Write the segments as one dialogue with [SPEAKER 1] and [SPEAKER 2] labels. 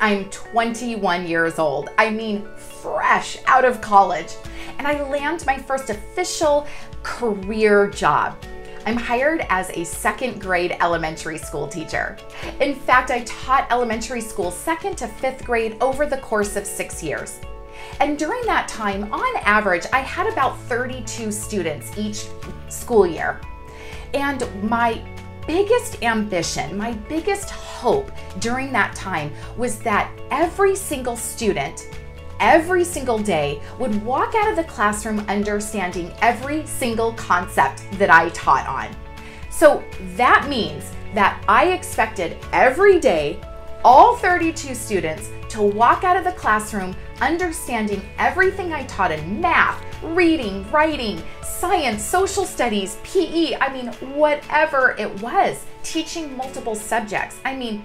[SPEAKER 1] I'm 21 years old. I mean, fresh out of college. And I land my first official career job. I'm hired as a second grade elementary school teacher. In fact, I taught elementary school second to fifth grade over the course of six years. And during that time, on average, I had about 32 students each school year. And my biggest ambition, my biggest hope during that time was that every single student every single day would walk out of the classroom understanding every single concept that I taught on. So that means that I expected every day all 32 students to walk out of the classroom understanding everything I taught in math, reading, writing, science, social studies, PE, I mean, whatever it was, teaching multiple subjects. I mean,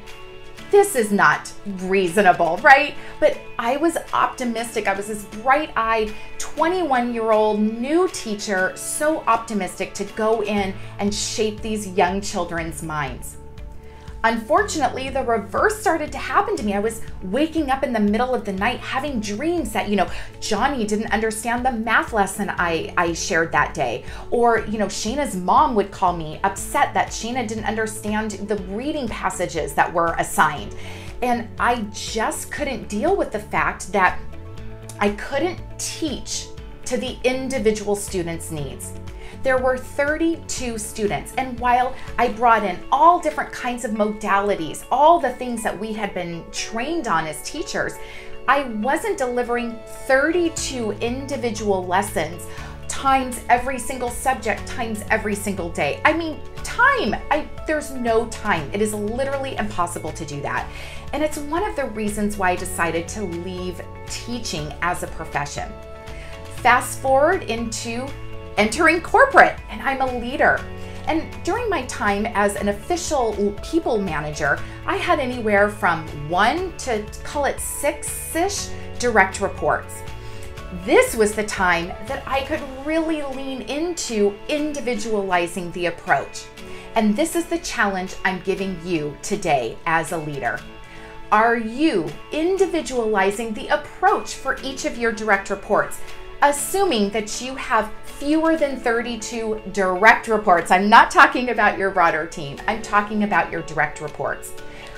[SPEAKER 1] this is not reasonable, right? But I was optimistic. I was this bright eyed 21 year old new teacher, so optimistic to go in and shape these young children's minds. Unfortunately, the reverse started to happen to me. I was waking up in the middle of the night having dreams that, you know, Johnny didn't understand the math lesson I, I shared that day. Or, you know, Shayna's mom would call me upset that Shayna didn't understand the reading passages that were assigned. And I just couldn't deal with the fact that I couldn't teach to the individual student's needs there were 32 students. And while I brought in all different kinds of modalities, all the things that we had been trained on as teachers, I wasn't delivering 32 individual lessons times every single subject times every single day. I mean, time. I there's no time. It is literally impossible to do that. And it's one of the reasons why I decided to leave teaching as a profession. Fast forward into entering corporate, and I'm a leader. And during my time as an official people manager, I had anywhere from one to call it six ish direct reports. This was the time that I could really lean into individualizing the approach. And this is the challenge I'm giving you today as a leader. Are you individualizing the approach for each of your direct reports, assuming that you have fewer than 32 direct reports. I'm not talking about your broader team, I'm talking about your direct reports.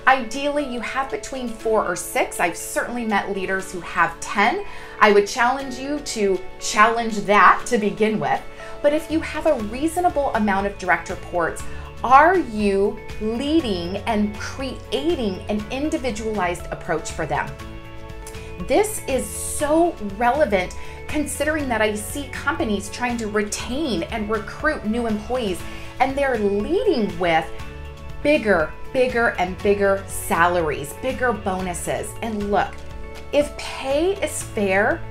[SPEAKER 1] Ideally, you have between four or six. I've certainly met leaders who have 10. I would challenge you to challenge that to begin with. But if you have a reasonable amount of direct reports, are you leading and creating an individualized approach for them? This is so relevant considering that I see companies trying to retain and recruit new employees and they're leading with bigger, bigger, and bigger salaries, bigger bonuses. And look, if pay is fair,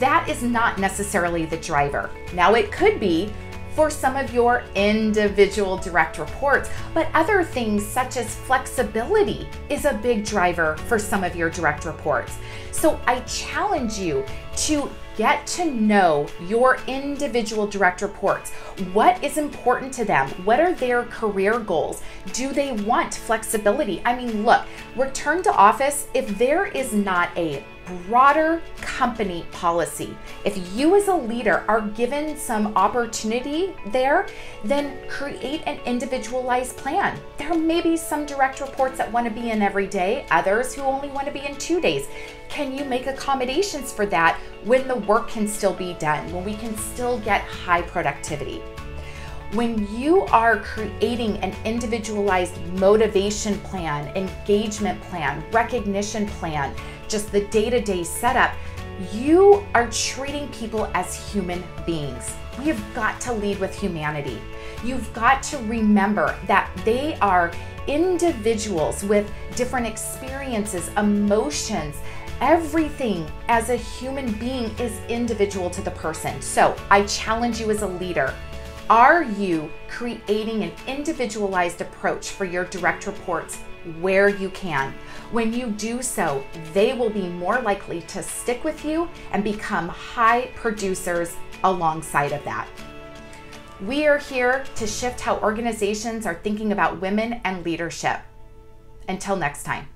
[SPEAKER 1] that is not necessarily the driver. Now, it could be for some of your individual direct reports, but other things such as flexibility is a big driver for some of your direct reports. So I challenge you to get to know your individual direct reports. What is important to them? What are their career goals? Do they want flexibility? I mean, look, return to office, if there is not a broader company policy. If you as a leader are given some opportunity there, then create an individualized plan. There may be some direct reports that want to be in every day, others who only want to be in two days. Can you make accommodations for that when the work can still be done, when we can still get high productivity? When you are creating an individualized motivation plan, engagement plan, recognition plan, just the day to day setup, you are treating people as human beings. We have got to lead with humanity. You've got to remember that they are individuals with different experiences, emotions. Everything as a human being is individual to the person. So I challenge you as a leader are you creating an individualized approach for your direct reports where you can? When you do so, they will be more likely to stick with you and become high producers alongside of that. We are here to shift how organizations are thinking about women and leadership. Until next time.